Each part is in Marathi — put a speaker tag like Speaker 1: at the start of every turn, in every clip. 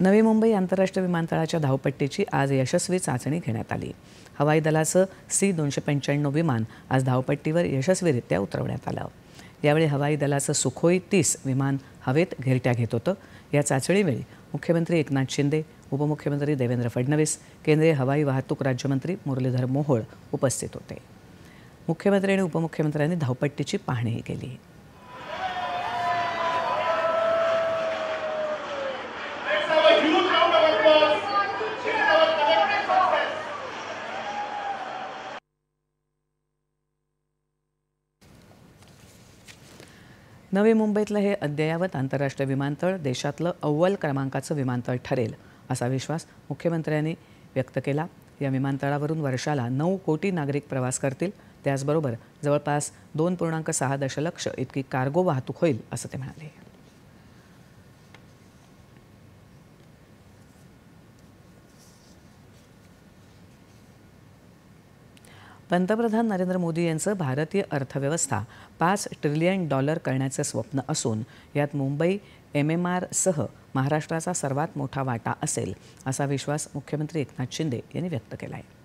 Speaker 1: नवी मुंबई आंतरराष्ट्रीय विमानतळाच्या धावपट्टीची आज यशस्वी चाचणी घेण्यात आली. हवाई दलाचं सी दोनशे पंच्याण्णव विमान आज धावपट्टीवर यशस्वीरित्या उतरवण्यात आलं. यावेळी हवाई दलाचं सुखोई तीस विमान हवेत घेरट्या घेत होतं. या चाचणीवेळी मुख्यमंत्री एकनाथ शिंदे उपमुख्यमंत्री देवेंद्र फडणवीस केंद्रीय हवाई वाहतूक राज्यमंत्री मुरलीधर मोहोळ उपस्थित होते. मुख्यमंत्री आणि उपमुख्यमंत्र्यांनी धावपट्टीची पाहणीही केली. नवी मुंबईतलं हे अद्ययावत आंतरराष्ट्रीय विमानतळ देशातलं अव्वल क्रमांकाचं विमानतळ ठरेल असा विश्वास मुख्यमंत्र्यांनी व्यक्त केला. या विमानतळावरून वर्षाला नऊ कोटी नागरिक प्रवास करतील. त्याचबरोबर जवळपास दोन पूर्णांक सहा दशलक्ष इतकी कार्गो वाहतूक होईल असं ते म्हणाले. पंतप्रधान नरेंद्र मोदी यांचं भारतीय अर्थव्यवस्था पाच ट्रिलियन डॉलर करण्याचं स्वप्न असून यात मुंबई एम एम आरसह महाराष्ट्राचा सर्वात मोठा वाटा असेल असा विश्वास मुख्यमंत्री एकनाथ शिंदे यांनी व्यक्त केला आहे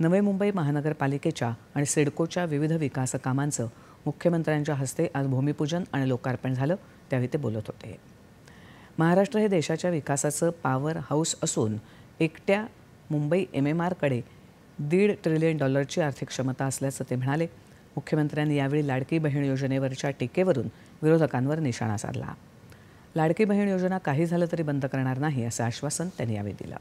Speaker 1: नवे मुंबई महानगरपालिकेच्या आणि सिडकोच्या विविध विकास कामांचं मुख्यमंत्र्यांच्या हस्ते आज भूमिपूजन आणि लोकार्पण झालं त्यावेळी ते बोलत होते. महाराष्ट्र हे देशाच्या विकासाचं पॉवर हाऊस असून एकट्या मुंबई एम एम आरकडे दीड ट्रिलियन डॉलरची आर्थिक क्षमता असल्याचं ते म्हणाले. मुख्यमंत्र्यांनी यावेळी लाडकी बहीण योजनेवरच्या टीकेवरून विरोधकांवर निशाणा साधला. लाडकी बहीण योजना काही झालं तरी बंद करणार नाही असं आश्वासन त्यांनी यावेळी दिलं.